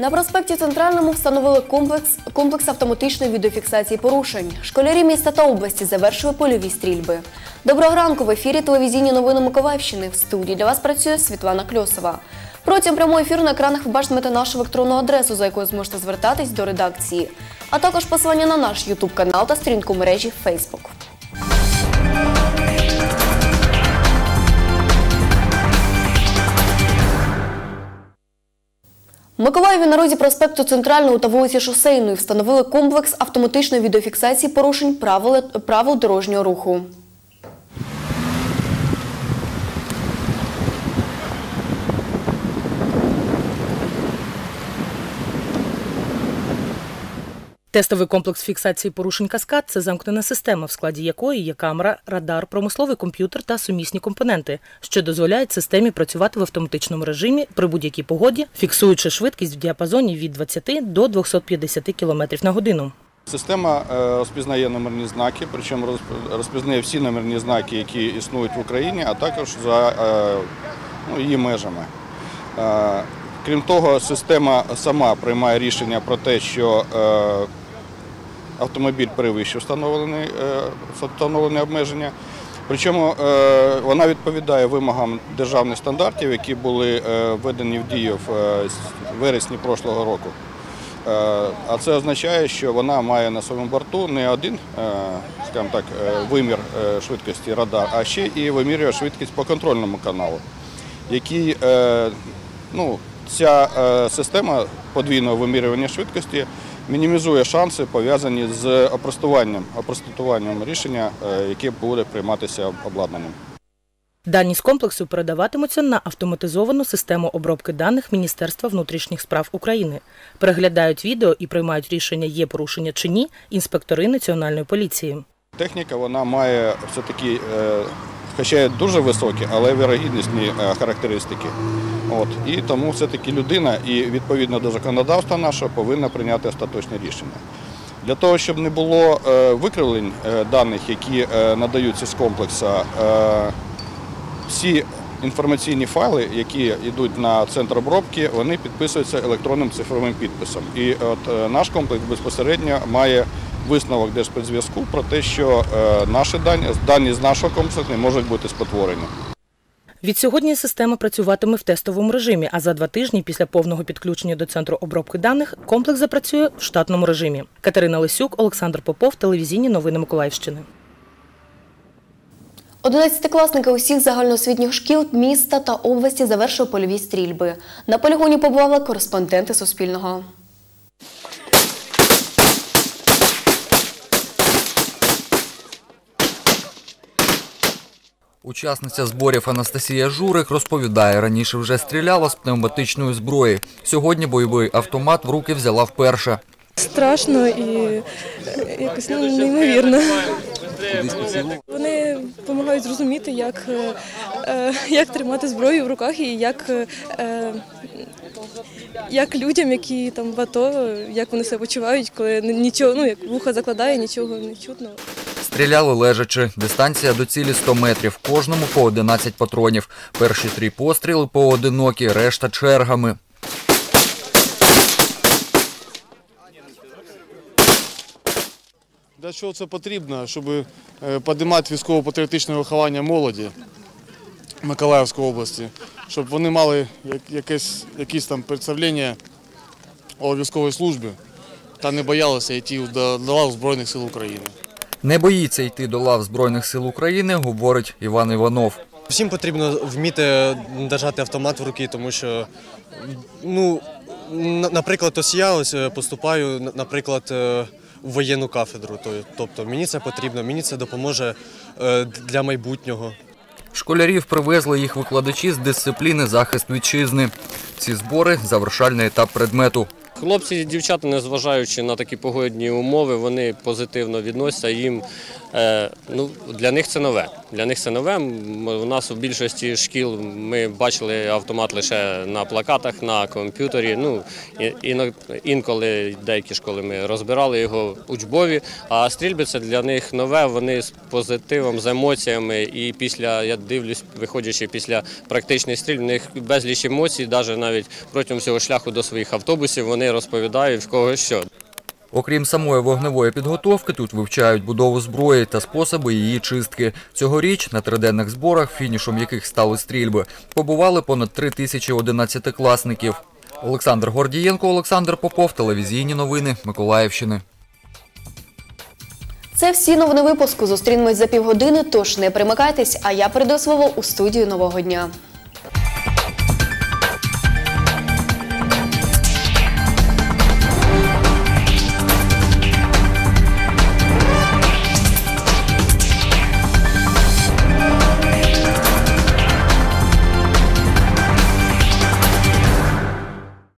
На проспекті Центральному встановили комплекс, комплекс автоматичної відеофіксації порушень. Школярі міста та області завершили польові стрільби. Доброго ранку в ефірі телевізійні новини Миколаївщини. В студії для вас працює Світлана Кльосова. Протягом прямого ефіру на екранах ви бачитимете нашу електронну адресу, за якою зможете звертатись до редакції, а також посилання на наш Ютуб канал та сторінку мережі Facebook. Миколаєві на розі проспекту Центрального та вулиці Шосейної встановили комплекс автоматичної відеофіксації порушень правил, правил дорожнього руху. Тестовий комплекс фіксації порушень каскад це замкнена система, в складі якої є камера, радар, промисловий комп'ютер та сумісні компоненти, що дозволяють системі працювати в автоматичному режимі при будь-якій погоді, фіксуючи швидкість в діапазоні від 20 до 250 км на годину. Система е, розпізнає номерні знаки, причому розп- розпізнає всі номерні знаки, які існують в Україні, а також за е, ну, її межами. Е, Крім того, система сама приймає рішення про те, що автомобіль перевищив встановлені, е, встановлені обмеження. Причому е, вона відповідає вимогам державних стандартів, які були е, введені в дію в вересні прошлого року. А це означає, що вона має на своєму борту не один так, вимір швидкості радар, а ще і вимірює швидкість по контрольному каналу, який ну, ця е, система подвійного вимірювання швидкості мінімізує шанси пов'язані з опростуванням, опростатуванням рішення, е, яке буде прийматися обладнанням. Дані з комплексу передаватимуться на автоматизовану систему обробки даних Міністерства внутрішніх справ України. Переглядають відео і приймають рішення, є порушення чи ні, інспектори Національної поліції. Техніка вона має все-таки, е, хоча дуже високі, але вірогіднісні характеристики. От. І тому все-таки людина і відповідно до законодавства нашого повинна прийняти остаточне рішення. Для того, щоб не було е, викривлень е, даних, які е, надаються з комплексу, всі інформаційні файли, які йдуть на центр обробки, вони підписуються електронним цифровим підписом. І от наш комплекс безпосередньо має висновок Держспецзв'язку про те, що наші дані, дані з нашого комплексу не можуть бути спотворені. Відсьогодні система працюватиме в тестовому режимі, а за два тижні після повного підключення до центру обробки даних комплекс запрацює в штатному режимі. Катерина Лисюк, Олександр Попов, телевізійні новини Миколаївщини. Одинадцятикласники усіх загальноосвітніх шкіл міста та області завершили польові стрільби. На полігоні побували кореспонденти Суспільного. Учасниця зборів Анастасія Журик розповідає, раніше вже стріляла з пневматичної зброї. Сьогодні бойовий автомат в руки взяла вперше. Страшно і е, якось ну, неймовірно. Вони допомагають зрозуміти, як, е, е, як тримати зброю в руках і як, як людям, які там в АТО, як вони себе почувають, коли нічого, ну як вуха закладає, нічого не чутно. Стріляли лежачи. Дистанція до цілі 100 метрів. Кожному по 11 патронів. Перші три постріли поодинокі, решта чергами. Для чого це потрібно? Щоб е, підіймати військово-патріотичне виховання молоді Миколаївської області, щоб вони мали якесь, якісь там представлення у військовій службі та не боялися йти до лав Збройних сил України. Не боїться йти до лав Збройних сил України, говорить Іван Іванов. Всім потрібно вміти держати автомат в руки, тому що, ну, наприклад, ось я ось е, поступаю, наприклад, е, в воєнну кафедру. Тобто мені це потрібно, мені це допоможе е, для майбутнього. Школярів привезли їх викладачі з дисципліни захист вітчизни. Ці збори завершальний етап предмету. Хлопці і дівчата, незважаючи на такі погодні умови, вони позитивно відносяться. Їм ну, для них це нове. Для них це нове. У нас у більшості шкіл ми бачили автомат лише на плакатах, на комп'ютері. Ну, інколи деякі школи ми розбирали його учбові, а стрільби це для них нове. Вони з позитивом, з емоціями. І після, я дивлюсь, виходячи після практичних стрільб, в них безліч емоцій, навіть навіть протягом всього шляху до своїх автобусів вони розповідають в кого що. Окрім самої вогневої підготовки, тут вивчають будову зброї та способи її чистки. Цьогоріч на триденних зборах, фінішом яких стали стрільби, побували понад три тисячі одинадцятикласників. Олександр Гордієнко, Олександр Попов, телевізійні новини Миколаївщини. Це всі новини випуску. Зустрінемось за півгодини, тож не примикайтесь, а я передаю слово у студію нового дня.